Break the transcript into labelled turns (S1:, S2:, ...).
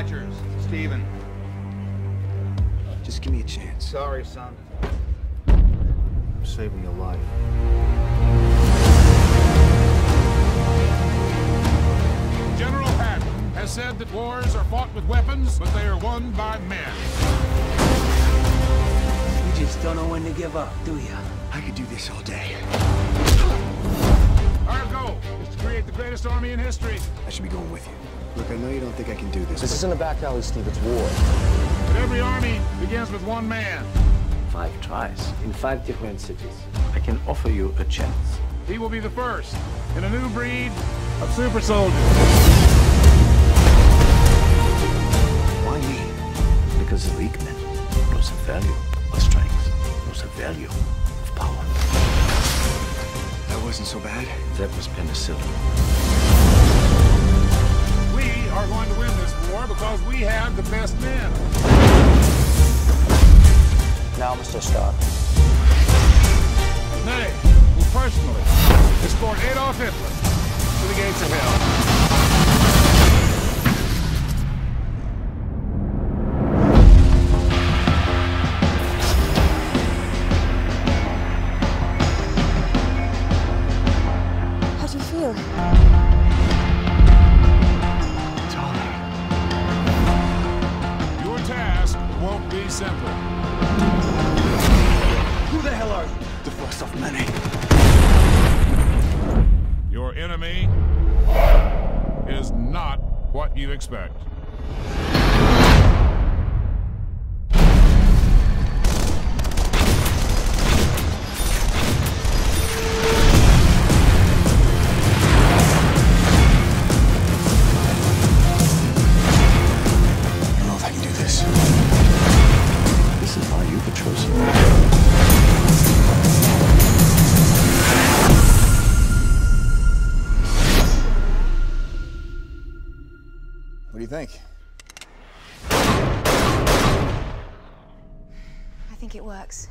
S1: Rogers, Steven.
S2: Just give me a chance.
S1: Sorry, son.
S2: I'm saving your life.
S3: General Patton has said that wars are fought with weapons, but they are won by men.
S4: You just don't know when to give up, do you?
S2: I could do this all day.
S3: Our goal is to create the greatest army in history.
S2: I should be going with you. Look, I know you don't think I can do this.
S5: This
S2: but-
S5: isn't a back alley, Steve. It's war.
S3: But every army begins with one man.
S6: Five tries in five different cities. I can offer you a chance.
S3: He will be the first in a new breed of super soldiers.
S2: Why me?
S6: Because the weak man knows the value of strength, knows the value of power.
S2: That wasn't so bad.
S6: That was penicillin.
S5: Now, Mr. Stark.
S3: Nay, will personally escort Adolf Hitler to the gates of hell.
S7: How do you feel?
S2: Darling.
S3: Your task won't be simple.
S2: The first of many.
S3: Your enemy is not what you expect.
S2: Do you think?
S7: I think it works.